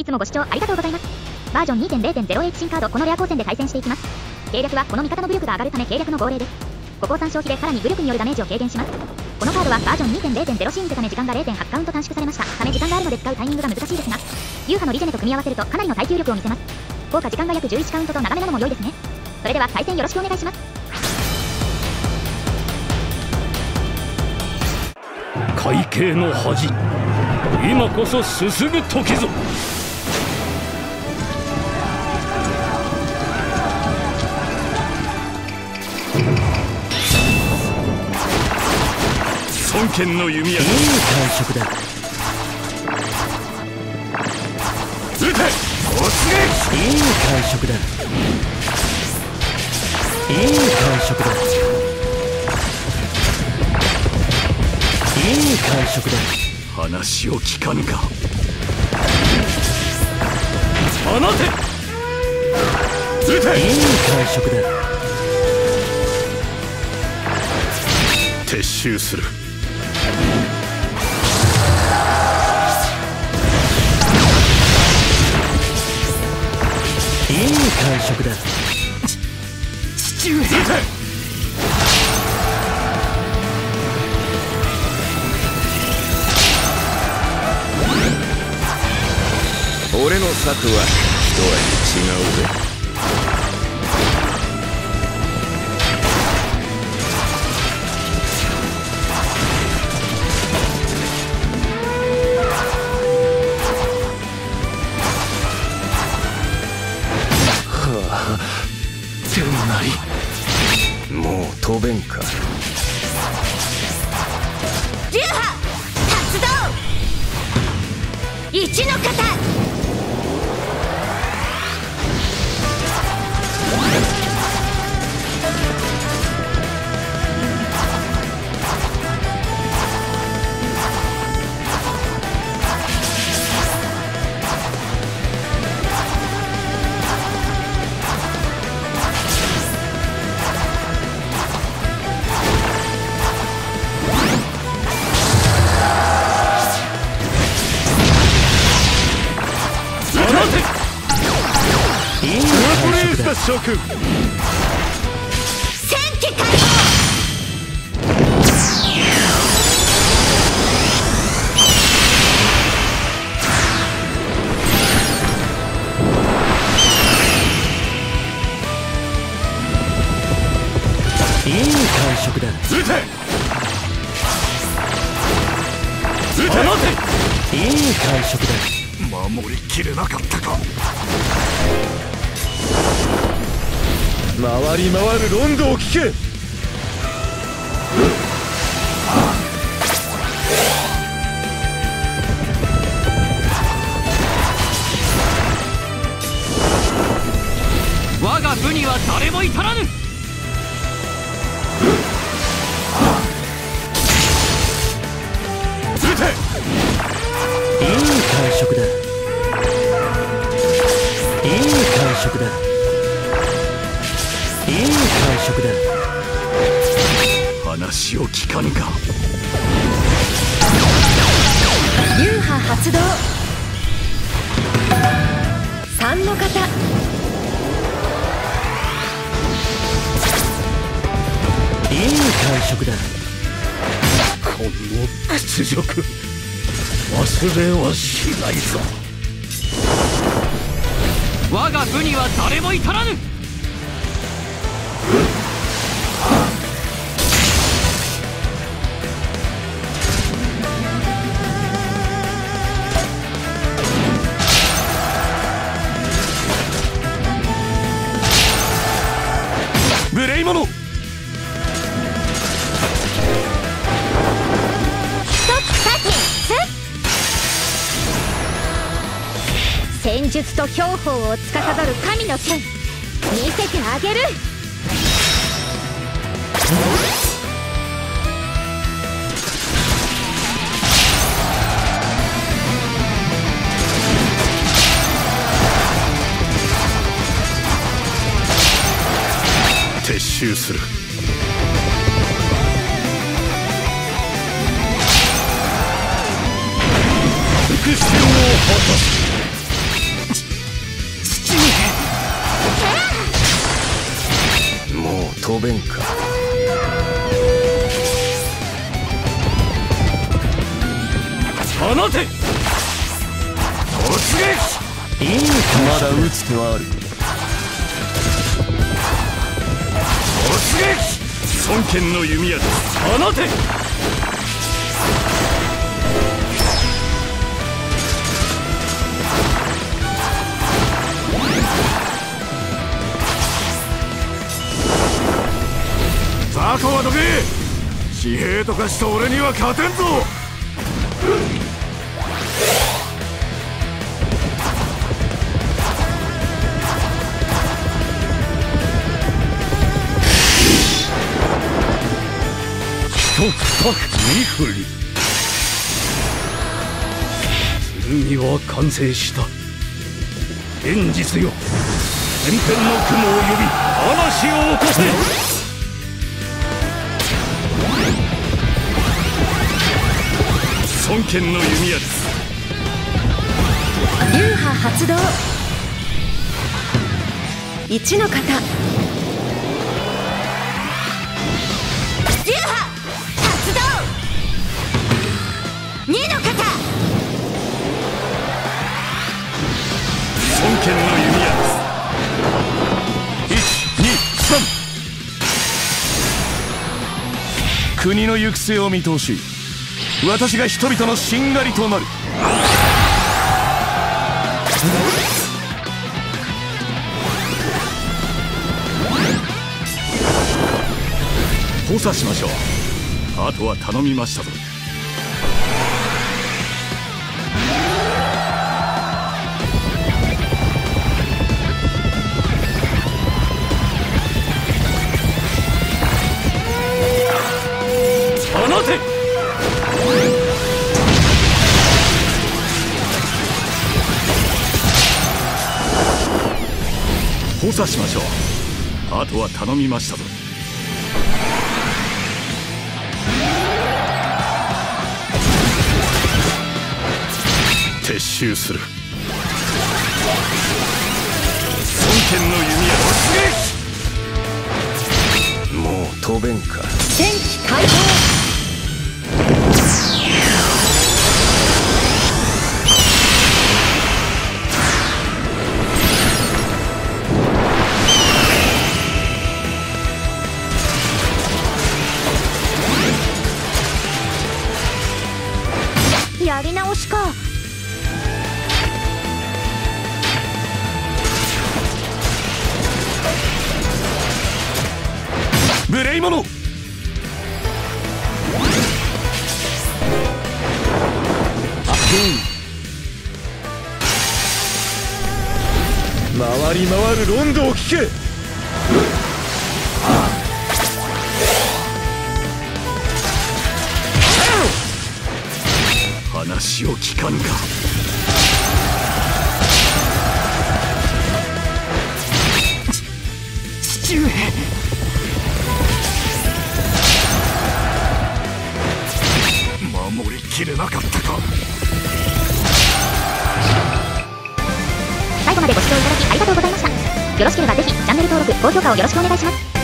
いつもご視聴ありがとうございます。バージョン2.0.08新カード、このレア光線で対戦していきます。計略はこの味方の武力が上がるため計略の号令です。ここを参照費でさらに武力によるダメージを軽減します。このカードはバージョン2.0.0シーンでため時間が0.8カウント短縮されました。ため時間があるので使うタイミングが難しいですが、流派のリジェネと組み合わせるとかなりの耐久力を見せます。効果時間が約11カウントと長めなのも良いですね。それでは対戦よろしくお願いします。会計の恥今こそ進む時ぞ孫権の弓矢いい感触だ？撃ていい感触だ？いい感触だ？いい感触だ？話を聞かぬか。放て！撃て！いい感触だ？撤収する感触だ。父上俺の策は一味違うぜ。弁か。流派発動。一の型諸君戦機開放いい感触だ。撃て。撃て。いい感触だ。守りきれなかったか回り回るロンドを聞け。我が部には誰も至らぬ。話を聞かぬか。流派発動。3の方いい感触だ。この屈辱。忘れはしないぞ。我が部には誰も至らぬ。無戦術と兵法を司る神の剣。見せてあげる。撤収する。復讐を果たす。飛べんか放て突撃いいまだ打つ手はある突撃孫権の弓矢です放て雑魚はどけ。紙幣とかした俺には勝てんぞ。一つ二振り。剣は完成した。現実よ。天辺の雲を呼び嵐を起こし孫権の弓矢です。流派発動。一の型流派発動。二の型孫権の弓矢です。123国の行く末を見通し私が人々のしんがりとなる。補佐しましょう。あとは頼みましたぞ。補佐しましょう。あとは頼みましたぞ。撤収する。の弓矢。突撃もう飛べんか。戦機開放無礼者。回り回るロンドを聞け。話を聞かぬか。高評価をよろしくお願いします。